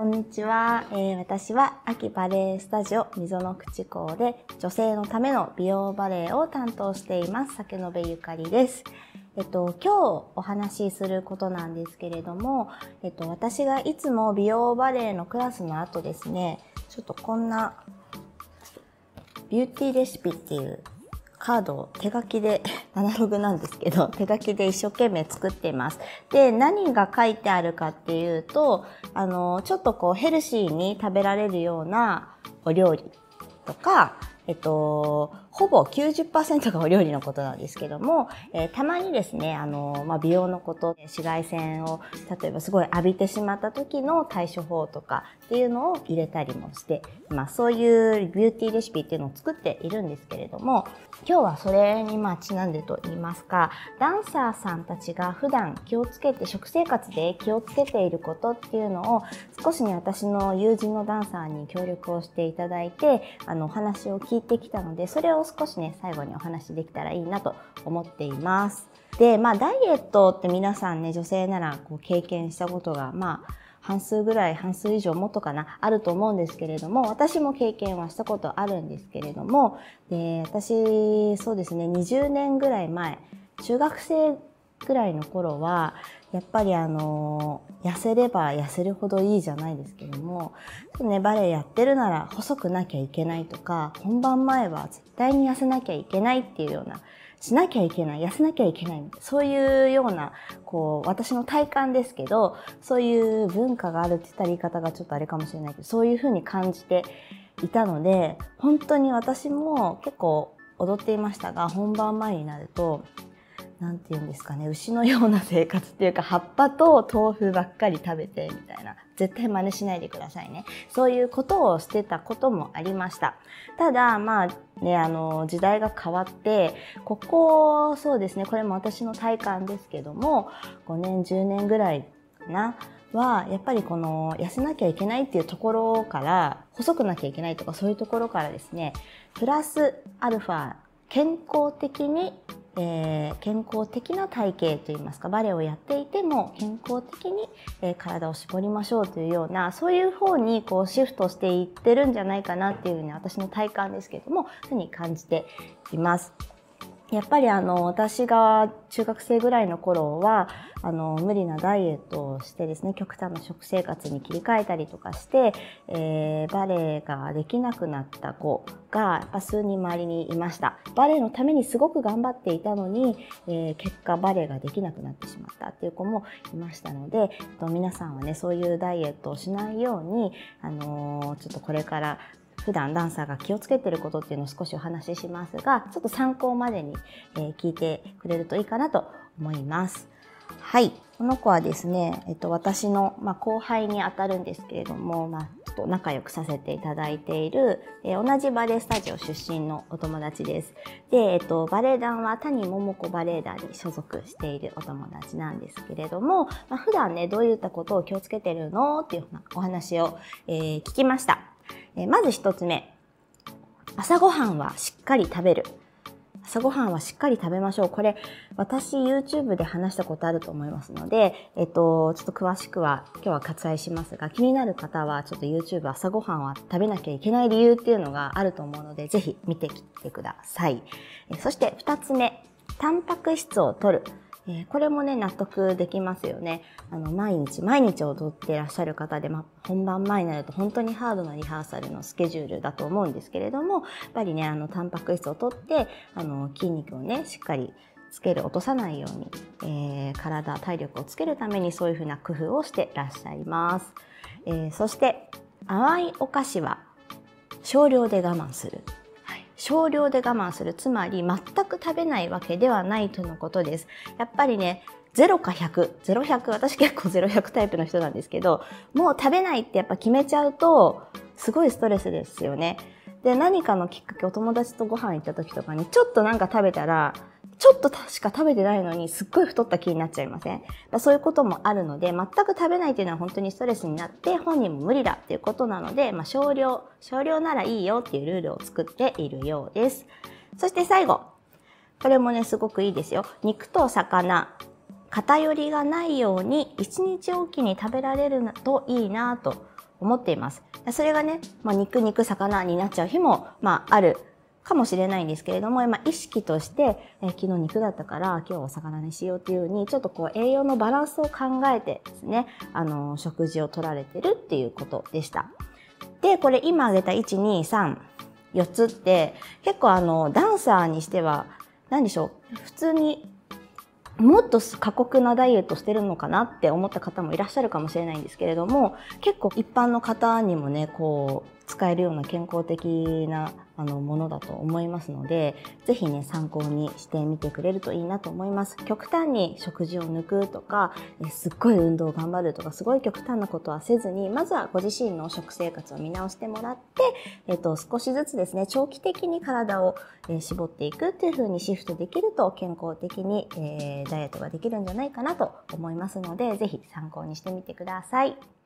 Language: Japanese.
こんにちは、えー、私は秋バレエスタジオ溝の口港で女性のための美容バレエを担当しています酒延ゆかりです。えっと、今日お話しすることなんですけれども、えっと、私がいつも美容バレエのクラスの後ですね、ちょっとこんなビューティーレシピっていうカードを手書きで、アナログなんですけど、手書きで一生懸命作っています。で、何が書いてあるかっていうと、あの、ちょっとこうヘルシーに食べられるようなお料理とか、えっと、ほぼ90%がお料理のことなんですけども、えー、たまにですね、あの、まあ、美容のこと、紫外線を、例えばすごい浴びてしまった時の対処法とかっていうのを入れたりもして、まあ、そういうビューティーレシピっていうのを作っているんですけれども、今日はそれにまあちなんでと言いますか、ダンサーさんたちが普段気をつけて、食生活で気をつけていることっていうのを少しね、私の友人のダンサーに協力をしていただいて、あの、お話を聞いてきたので、それを少しね、最後にお話できたらいいなと思っています。で、まあ、ダイエットって皆さんね、女性ならこう経験したことが、まあ、半数ぐらい、半数以上もとかな、あると思うんですけれども、私も経験はしたことあるんですけれども、で、私、そうですね、20年ぐらい前、中学生ぐらいの頃は、やっぱりあの、痩せれば痩せるほどいいじゃないですけども、ね、バレエやってるなら細くなきゃいけないとか、本番前は絶対に痩せなきゃいけないっていうような、しなきゃいけない、痩せなきゃいけない、そういうような、こう、私の体感ですけど、そういう文化があるって言ったら言い方がちょっとあれかもしれないけど、そういうふうに感じていたので、本当に私も結構踊っていましたが、本番前になると、なんて言うんですかね、牛のような生活っていうか、葉っぱと豆腐ばっかり食べて、みたいな。絶対真似しないでくださいね。そういうことをしてたこともありました。ただ、まあね、あの、時代が変わって、ここ、そうですね、これも私の体感ですけども、5年、10年ぐらいかな。は、やっぱりこの痩せなきゃいけないっていうところから、細くなきゃいけないとかそういうところからですね、プラスアルファ、健康的にえー、健康的な体型といいますかバレエをやっていても健康的に、えー、体を絞りましょうというようなそういう方にこうシフトしていってるんじゃないかなっていうふうに私の体感ですけどもふうに感じています。やっぱりあの私が中学生ぐらいの頃はあの無理なダイエットをしてですね極端な食生活に切り替えたりとかして、えー、バレエができなくなった子がやっぱ数人周りにいました。バレエのためにすごく頑張っていたのに、えー、結果バレエができなくなってしまったっていう子もいましたのでえっと皆さんはねそういうダイエットをしないように、あのー、ちょっとこれから普段ダンサーが気をつけてることっていうのを少しお話ししますが、ちょっと参考までに、え聞いてくれるといいかなと思います。はい。この子はですね、えっと、私の、まあ、後輩にあたるんですけれども、まあ、ちょっと仲良くさせていただいている、えー、同じバレエスタジオ出身のお友達です。で、えっと、バレエ団は谷桃子バレエ団に所属しているお友達なんですけれども、まあ、普段ね、どういったことを気をつけてるのっていうお話を、えー、聞きました。えまず一つ目。朝ごはんはしっかり食べる。朝ごはんはしっかり食べましょう。これ、私 YouTube で話したことあると思いますので、えっと、ちょっと詳しくは今日は割愛しますが、気になる方はちょっと YouTube 朝ごはんは食べなきゃいけない理由っていうのがあると思うので、ぜひ見てきてください。そして二つ目、タンパク質を取る。えー、これもね、納得できますよね。あの、毎日、毎日踊ってらっしゃる方で、ま本番前になると本当にハードなリハーサルのスケジュールだと思うんですけれども、やっぱりね、あの、タンパク質をとって、あの、筋肉をね、しっかりつける、落とさないように、えー、体、体力をつけるためにそういうふうな工夫をしてらっしゃいます。えー、そして、甘いお菓子は少量で我慢する。少量で我慢する。つまり全く食べないわけではないとのことです。やっぱりね、0か100、0、100、私結構0、100タイプの人なんですけど、もう食べないってやっぱ決めちゃうと、すごいストレスですよね。で、何かのきっかけ、お友達とご飯行った時とかに、ちょっとなんか食べたら、ちょっとしか食べてないのにすっごい太った気になっちゃいません？そういうこともあるので、全く食べないっていうのは本当にストレスになって、本人も無理だっていうことなので、まあ、少量、少量ならいいよっていうルールを作っているようです。そして最後。これもね、すごくいいですよ。肉と魚、偏りがないように1日おきに食べられるといいなと思っています。それがね、まあ、肉肉魚になっちゃう日も、まあ、あるかもしれないんですけれども、まあ、意識として、え、昨日肉だったから今日お魚にしようっていうふうに、ちょっとこう栄養のバランスを考えてですね、あの、食事を取られてるっていうことでした。で、これ今挙げた1、2、3、4つって結構あの、ダンサーにしては、何でしょう、普通にもっと過酷なダイエットしてるのかなって思った方もいらっしゃるかもしれないんですけれども結構一般の方にもねこう使えるような健康的なあのものだと思いますので是非ね参考にしてみてくれるといいなと思います極端に食事を抜くとかすっごい運動を頑張るとかすごい極端なことはせずにまずはご自身の食生活を見直してもらって、えっと、少しずつですね長期的に体を、え絞っていくっていう風にシフトできると健康的に、えー、ダイエットができるんじゃないかなと思いますので是非参考にしてみてください。